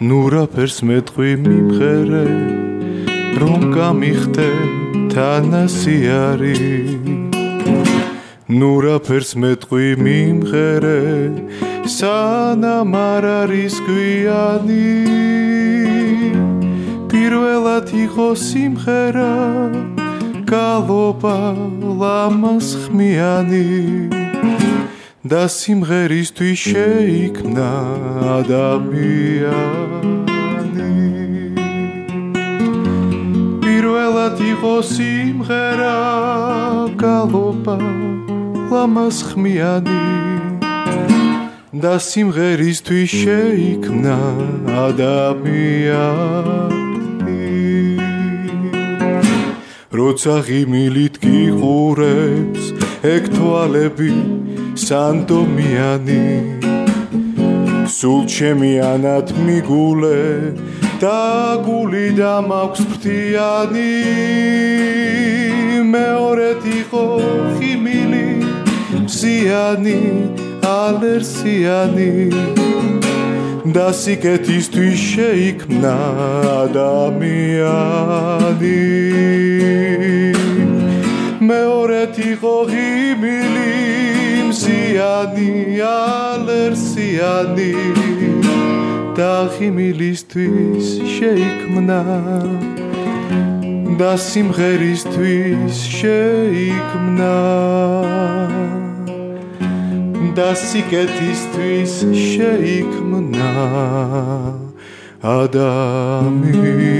ნურაფერს მეტყვი მიმღერე რომ გამიხდე თანასიარი ნურაფერს მეტყვი მიმღერე სანამ არ არის გვიანი. პირველად იყო სიმღერა გალობა ლამას ხმიანი და სიმღერისთვის შეიქმნა ადამიანი. პირველად იყო სიმღერა გალობა ლამას ხმიანი და სიმღერისთვის შეიქმნა ადამიანი. როცა ღიმილით გიყურებს ეგ თვალები სანდომიანი სულ ჩემი ანათ მიგულე და გული და მაქვს ფრთიანი. მეორეთ იყო ხიმილი მზიანი ალერსიანი და სიკეთისთვის შეიქმნა ადამიანი. მეორეთ იყო ღიმილი მზიანი ალერსიანი და ღიმილისთვის შეიქმნა და სიმღერისთვის შეიქმნა და სიკეთისთვის შეიქმნა ადამიანი